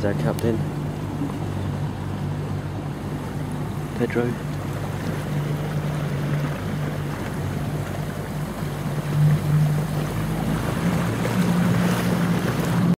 is our captain. Pedro.